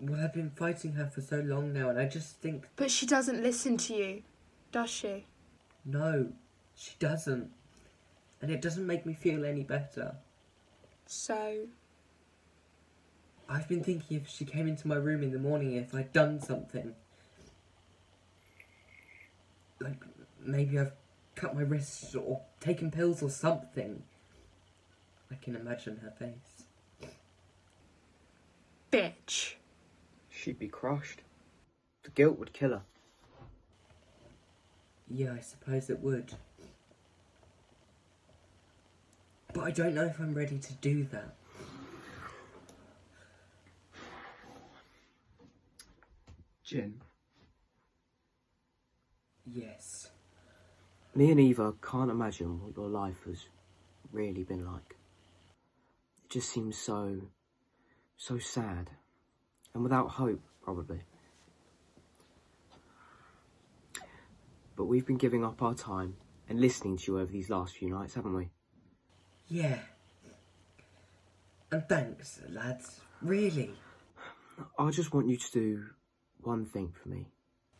Well, I've been fighting her for so long now, and I just think, But she doesn't listen to you, does she? no, She doesn't. And it doesn't make me feel any better. So, I've been thinking if she came into my room in the morning if I'd done something. Like, maybe I've cut my wrists or taken pills or something. I can imagine her face. bitch. She'd be crushed. The guilt would kill her. Yeah, I suppose it would. But I don't know if I'm ready to do that. Jim, Yes. me and Eva can't imagine what your life has really been like. It just seems so, so sad. And without hope, probably. But we've been giving up our time and listening to you over these last few nights, haven't we? Yeah. And thanks, lads. Really. I just want you to do one thing for me.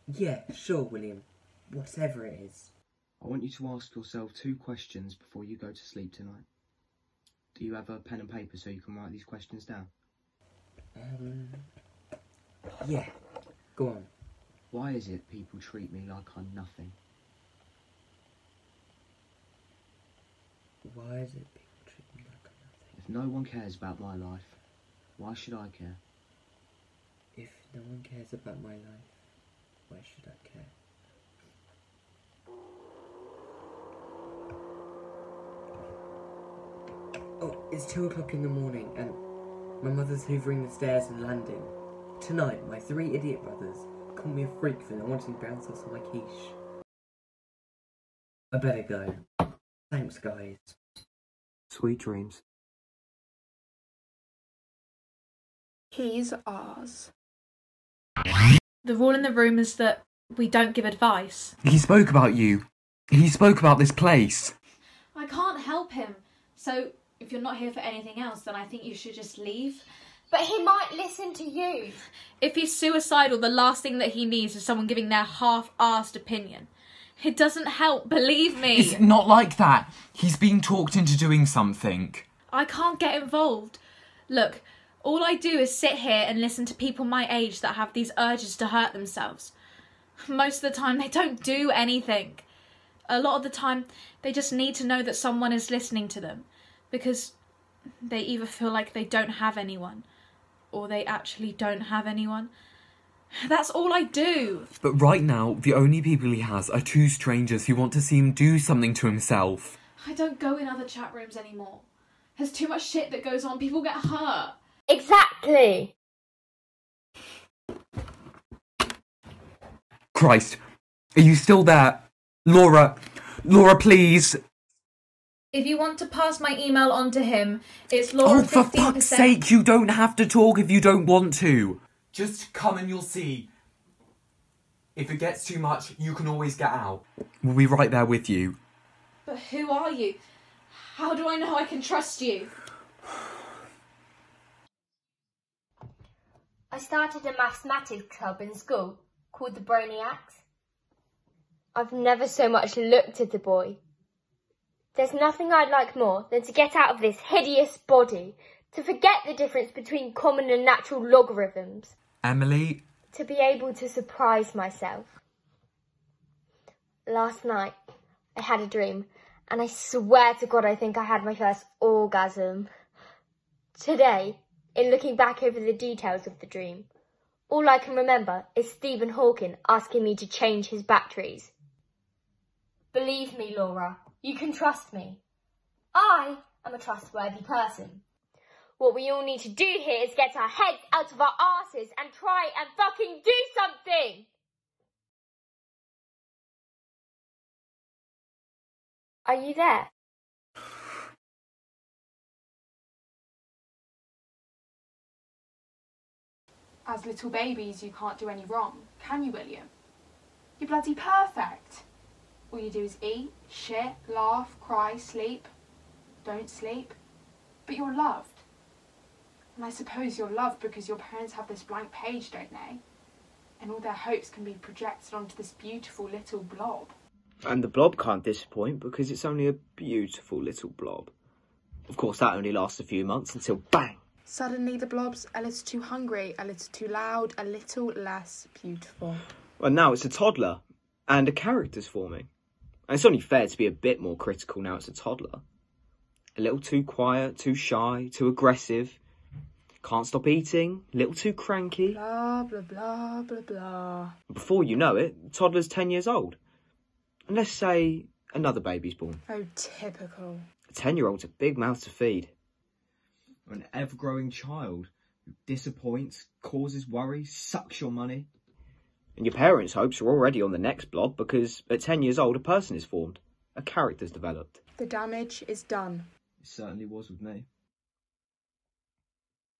Yeah, sure, William. Whatever it is. I want you to ask yourself two questions before you go to sleep tonight. Do you have a pen and paper so you can write these questions down? Um. Yeah. Go on. Why is it people treat me like I'm nothing? Why is it people treat me like I'm nothing? If no one cares about my life, why should I care? If no one cares about my life, why should I care? Oh, it's two o'clock in the morning and my mother's hoovering the stairs and landing. Tonight, my three idiot brothers called me a freak for not wanting brown sauce on my quiche. I better go. Thanks, guys. Sweet dreams. He's ours. The rule in the room is that we don't give advice. He spoke about you. He spoke about this place. I can't help him. So if you're not here for anything else, then I think you should just leave. But he might listen to you. If he's suicidal, the last thing that he needs is someone giving their half-assed opinion. It doesn't help, believe me. It's not like that. He's being talked into doing something. I can't get involved. Look, all I do is sit here and listen to people my age that have these urges to hurt themselves. Most of the time, they don't do anything. A lot of the time, they just need to know that someone is listening to them because they either feel like they don't have anyone or they actually don't have anyone. That's all I do. But right now, the only people he has are two strangers who want to see him do something to himself. I don't go in other chat rooms anymore. There's too much shit that goes on. People get hurt. Exactly. Christ, are you still there? Laura, Laura, please. If you want to pass my email on to him, it's Oh, Laura. for 15%. fuck's sake, you don't have to talk if you don't want to. Just come and you'll see. If it gets too much, you can always get out. We'll be right there with you. But who are you? How do I know I can trust you? I started a mathematics club in school called the Brainiacs. I've never so much looked at a boy. There's nothing I'd like more than to get out of this hideous body, to forget the difference between common and natural logarithms, Emily, to be able to surprise myself. Last night, I had a dream, and I swear to God I think I had my first orgasm. Today, in looking back over the details of the dream, all I can remember is Stephen Hawking asking me to change his batteries. Believe me, Laura, you can trust me. I am a trustworthy person. What we all need to do here is get our heads out of our asses and try and fucking do something! Are you there? As little babies, you can't do any wrong, can you, William? You're bloody perfect. All you do is eat, shit, laugh, cry, sleep. Don't sleep. But you're loved. And I suppose you're loved because your parents have this blank page, don't they? And all their hopes can be projected onto this beautiful little blob. And the blob can't disappoint because it's only a beautiful little blob. Of course, that only lasts a few months until bang! Suddenly, the blob's a little too hungry, a little too loud, a little less beautiful. Well, now it's a toddler, and a character's forming. And it's only fair to be a bit more critical now it's a toddler. A little too quiet, too shy, too aggressive. Can't stop eating, a little too cranky. Blah, blah, blah, blah, blah. Before you know it, the toddler's 10 years old. And let's say another baby's born. Oh, typical. A 10 year old's a big mouth to feed. An ever growing child who disappoints, causes worry, sucks your money. And your parents' hopes are already on the next blob because at 10 years old, a person is formed, a character's developed. The damage is done. It certainly was with me.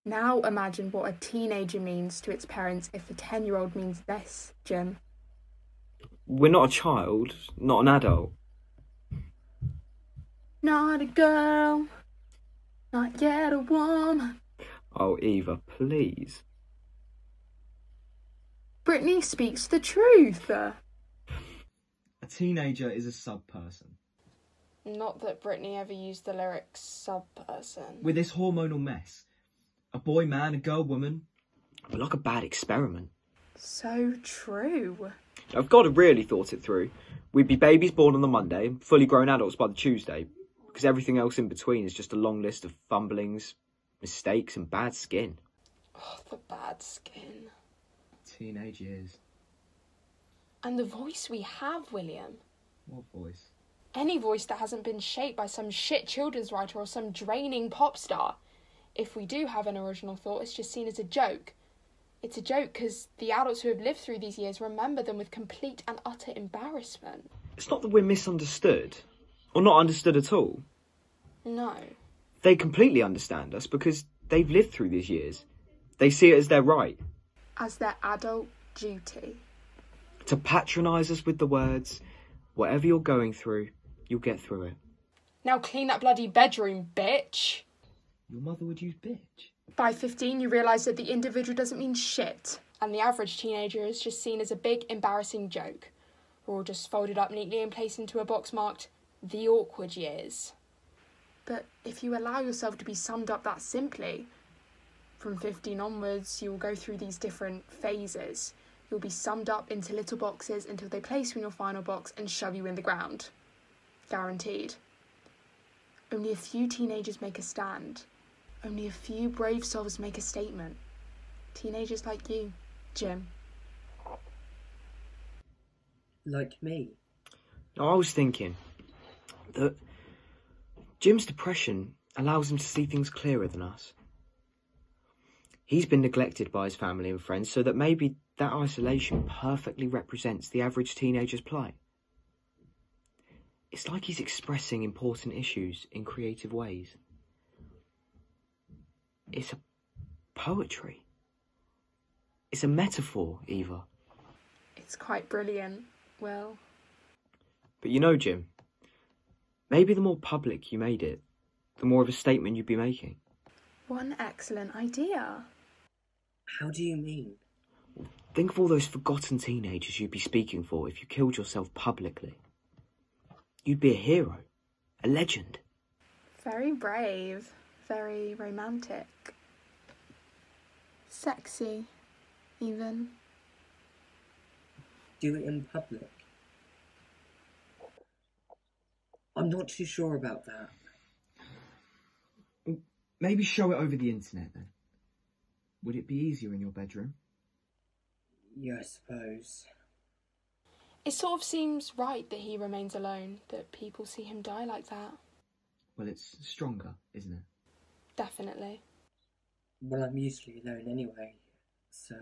Now imagine what a teenager means to its parents if a 10 year old means this, Jim. We're not a child, not an adult. Not a girl, not yet a woman. Oh, Eva, please. Britney speaks the truth. A teenager is a sub person. Not that Britney ever used the lyric sub person. With this hormonal mess, a boy, man, a girl, woman. We're like a bad experiment. So true. I've got to really thought it through, we'd be babies born on the Monday and fully grown adults by the Tuesday, because everything else in between is just a long list of fumblings, mistakes, and bad skin. Oh, the bad skin. Teenage years. And the voice we have, William. What voice? Any voice that hasn't been shaped by some shit children's writer or some draining pop star. If we do have an original thought, it's just seen as a joke. It's a joke because the adults who have lived through these years remember them with complete and utter embarrassment. It's not that we're misunderstood, or not understood at all. No. They completely understand us because they've lived through these years. They see it as their right As their adult duty. to patronise us with the words, whatever you're going through, you'll get through it. Now clean that bloody bedroom, bitch! Your mother would use bitch. By 15, you realise that the individual doesn't mean shit, and the average teenager is just seen as a big, embarrassing joke. We're all just folded up neatly and placed into a box marked the awkward years. But if you allow yourself to be summed up that simply, from 15 onwards, you will go through these different phases. You'll be summed up into little boxes until they place you in your final box and shove you in the ground. Guaranteed. Only a few teenagers make a stand. Only a few brave souls make a statement. Teenagers like you, Jim. Like me. I was thinking that Jim's depression allows him to see things clearer than us. He's been neglected by his family and friends, so that maybe that isolation perfectly represents the average teenager's plight. It's like he's expressing important issues in creative ways. It's a poetry. It's a metaphor, Eva. It's quite brilliant. Well, But you know, Jim, maybe the more public you made it, the more of a statement you'd be making. one excellent idea. How do you mean? Think of all those forgotten teenagers you'd be speaking for if you killed yourself publicly. You'd be a hero, a legend. Very brave. Very romantic. Sexy, even. Do it in public. I'm not too sure about that. Maybe show it over the internet then. Would it be easier in your bedroom? Yeah, I suppose. It sort of seems right that he remains alone, that people see him die like that. Well, it's stronger, isn't it? Definitely. Well, I'm usually alone anyway, so.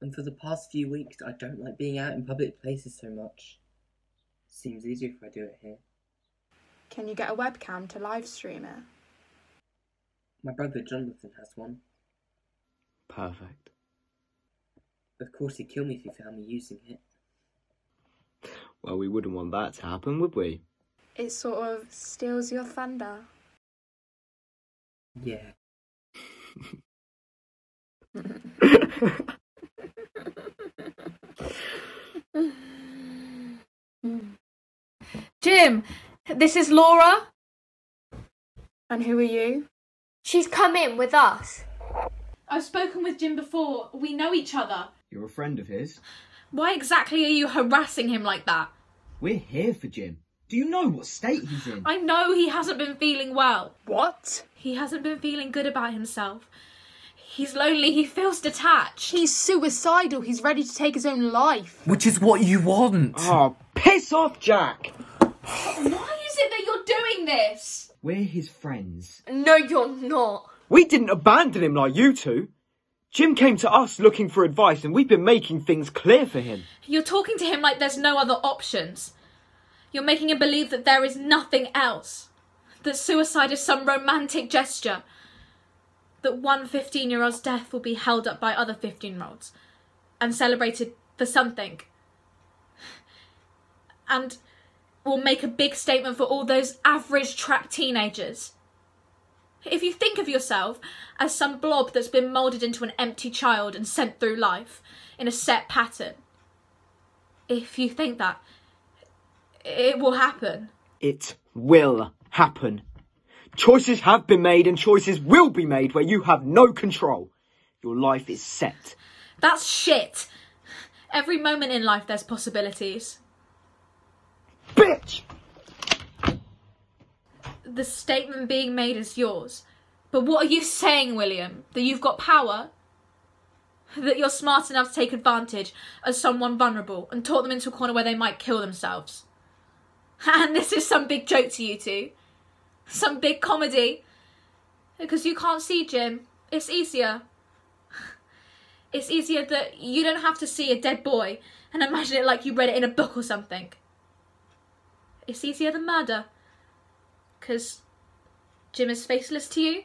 And for the past few weeks, I don't like being out in public places so much. Seems easier if I do it here. Can you get a webcam to live stream it? My brother Jonathan has one. Perfect. Of course, he'd kill me if he found me using it. Well, we wouldn't want that to happen, would we? It sort of steals your thunder. Yeah. Jim, this is Laura. And who are you? She's come in with us. I've spoken with Jim before. We know each other. You're a friend of his. Why exactly are you harassing him like that? We're here for Jim. Do you know what state he's in? I know he hasn't been feeling well. What? He hasn't been feeling good about himself. He's lonely, he feels detached. He's suicidal. He's ready to take his own life. Which is what you want. Oh, piss off, Jack! Why is it that you're doing this? We're his friends. No, you're not. We didn't abandon him like you two. Jim came to us looking for advice, and we've been making things clear for him. You're talking to him like there's no other options. You're making him believe that there is nothing else. That suicide is some romantic gesture. That one 15 year old's death will be held up by other 15 year olds and celebrated for something. And will make a big statement for all those average trapped teenagers. If you think of yourself as some blob that's been moulded into an empty child and sent through life in a set pattern, if you think that, it will happen. It will happen. Choices have been made and choices will be made where you have no control. Your life is set. That's shit. Every moment in life there's possibilities. Bitch! The statement being made is yours. But what are you saying, William? That you've got power? That you're smart enough to take advantage of someone vulnerable and talk them into a corner where they might kill themselves? And this is some big joke to you two? Some big comedy? Because you can't see Jim. It's easier. It's easier that you don't have to see a dead boy and imagine it like you read it in a book or something. It's easier than murder. Because Jim is faceless to you.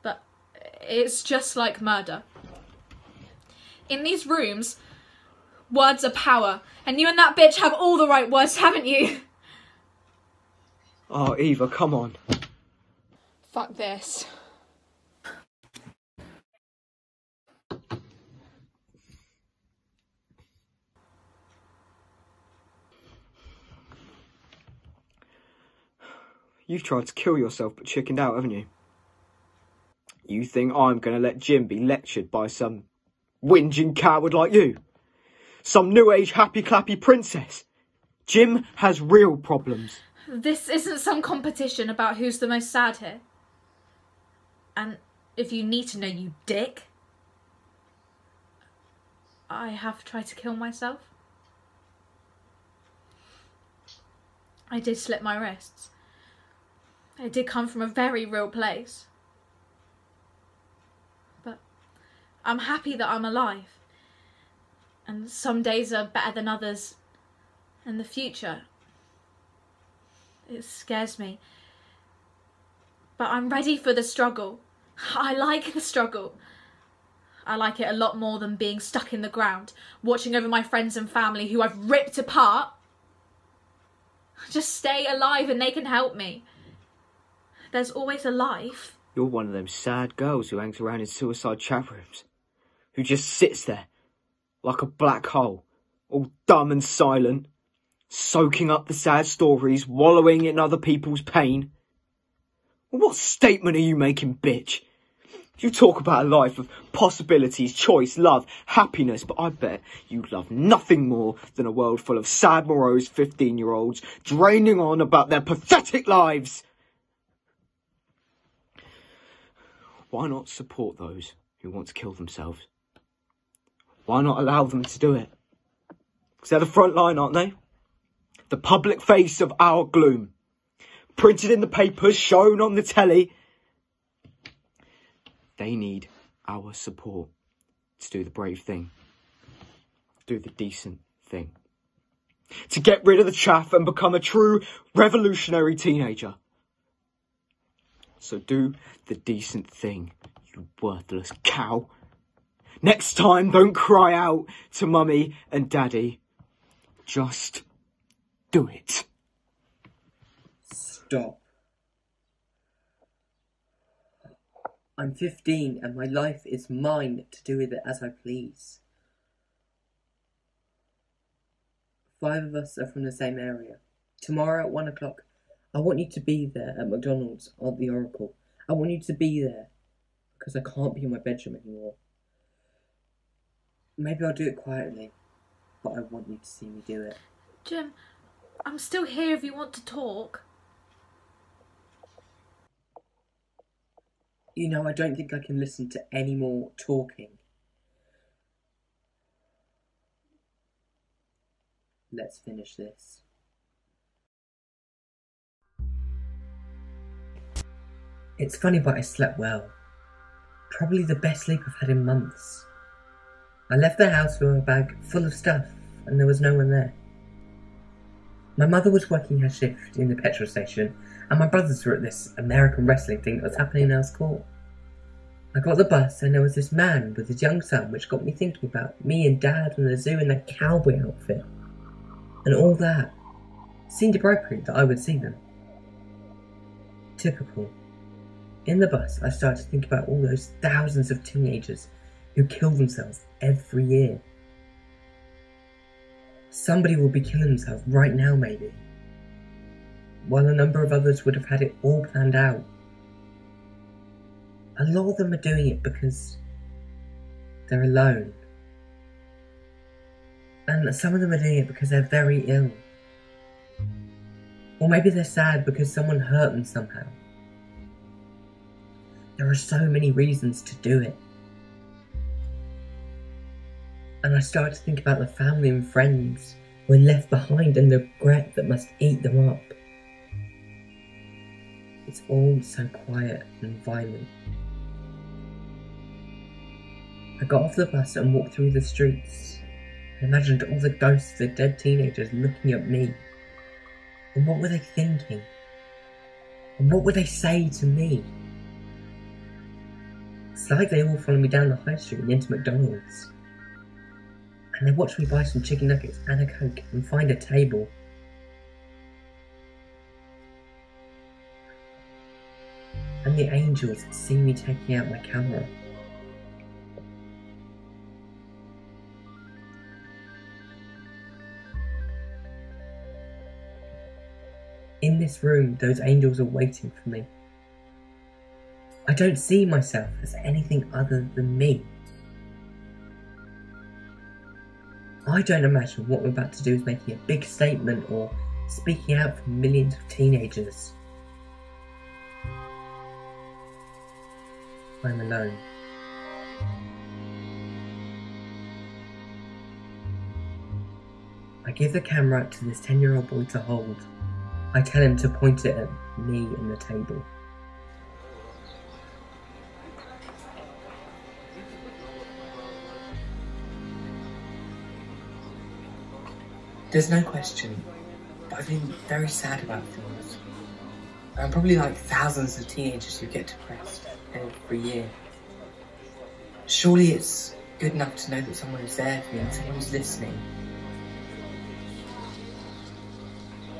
But it's just like murder. In these rooms, words are power. And you and that bitch have all the right words, haven't you? Oh, Eva, come on. Fuck this. You've tried to kill yourself but chickened out, haven't you? You think I'm going to let Jim be lectured by some whinging coward like you? Some new age happy clappy princess? Jim has real problems. This isn't some competition about who's the most sad here. And if you need to know, you dick, I have tried to kill myself. I did slit my wrists. It did come from a very real place. But I'm happy that I'm alive. And some days are better than others. And the future, it scares me. But I'm ready for the struggle. I like the struggle. I like it a lot more than being stuck in the ground, watching over my friends and family who I've ripped apart. Just stay alive and they can help me. There's always a life. You're one of them sad girls who hangs around in suicide chat rooms. Who just sits there like a black hole, all dumb and silent, soaking up the sad stories, wallowing in other people's pain. What statement are you making, bitch? You talk about a life of possibilities, choice, love, happiness, but I bet you love nothing more than a world full of sad, morose 15 year olds draining on about their pathetic lives. Why not support those who want to kill themselves? Why not allow them to do it? Because they're the front line, aren't they? The public face of our gloom. Printed in the papers, shown on the telly. They need our support to do the brave thing. Do the decent thing. To get rid of the chaff and become a true revolutionary teenager. So do the decent thing, you worthless cow. Next time, don't cry out to mummy and daddy. Just do it. Stop. I'm 15 and my life is mine to do with it as I please. Five of us are from the same area. Tomorrow at one o'clock, I want you to be there at McDonald's at the Oracle. I want you to be there because I can't be in my bedroom anymore. Maybe I'll do it quietly, but I want you to see me do it. Jim, I'm still here if you want to talk. You know, I don't think I can listen to any more talking. Let's finish this. It's funny, but I slept well. Probably the best sleep I've had in months. I left the house with a bag full of stuff, and there was no one there. My mother was working her shift in the petrol station, and my brothers were at this American wrestling thing that was happening in our school. I got the bus, and there was this man with his young son, which got me thinking about me and Dad and the zoo in their cowboy outfit. And all that seemed appropriate that I would see them. Typical. In the bus, I started to think about all those thousands of teenagers who kill themselves every year. Somebody will be killing themselves right now, maybe. While a number of others would have had it all planned out. A lot of them are doing it because they're alone. And some of them are doing it because they're very ill. Or maybe they're sad because someone hurt them somehow. There are so many reasons to do it. And I start to think about the family and friends who are left behind and the regret that must eat them up. It's all so quiet and violent. I got off the bus and walked through the streets and imagined all the ghosts of the dead teenagers looking at me. And what were they thinking? And what would they say to me? It's like they all follow me down the high street and into McDonald's. And they watch me buy some chicken nuggets and a coke and find a table. And the angels see me taking out my camera. In this room, those angels are waiting for me. I don't see myself as anything other than me. I don't imagine what we're about to do is making a big statement or speaking out for millions of teenagers. I'm alone. I give the camera to this 10 year old boy to hold. I tell him to point it at me and the table. There's no question, but I've been very sad about things. I'm probably like thousands of teenagers who get depressed every year. Surely it's good enough to know that someone is there for me and someone is listening.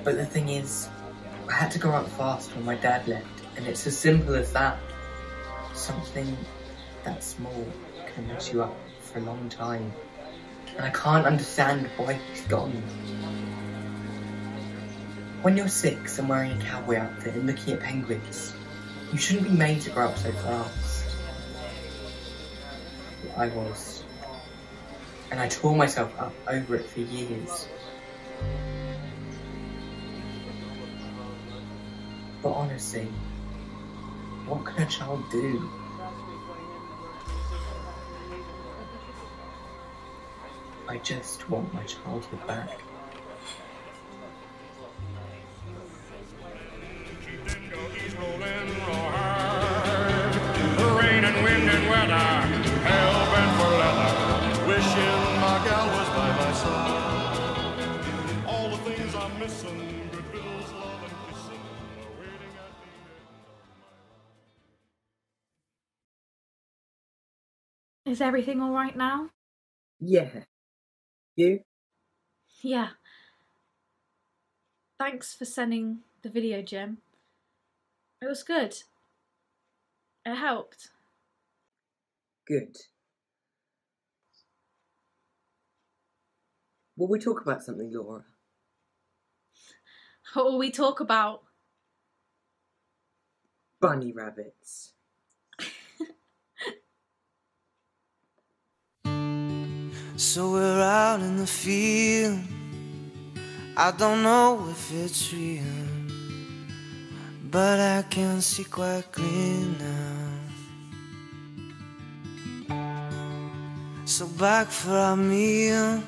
But the thing is, I had to grow up fast when my dad left, and it's as simple as that. Something that small can mess you up for a long time. And I can't understand why he's gone. When you're six and wearing a cowboy outfit and looking at penguins, you shouldn't be made to grow up so fast. I was. And I tore myself up over it for years. But honestly, what can a child do? And just want my childhood back. Is everything all right now? Yeah. You? Yeah. Thanks for sending the video, Jim. It was good. It helped. Good. Will we talk about something, Laura? What will we talk about? Bunny rabbits. So we're out in the field. I don't know if it's real, but I can see quite clear now. So back for our meal,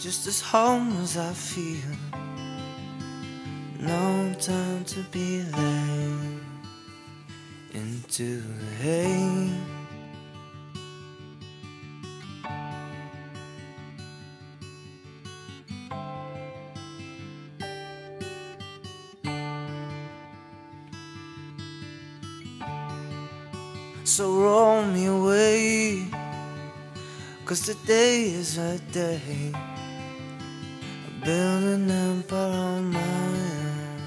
just as home as I feel. No time to be late into the hay. Today is a day. I build an empire on my own.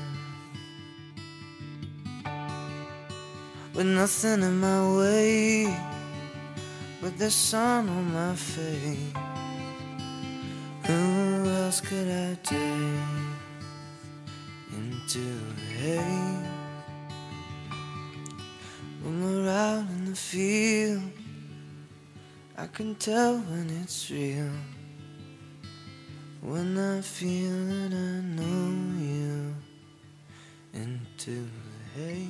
With nothing in my way. With the sun on my face. Who else could I take Into the hay when we're out in the field, I can tell when it's real. When I feel that I know you into the hay.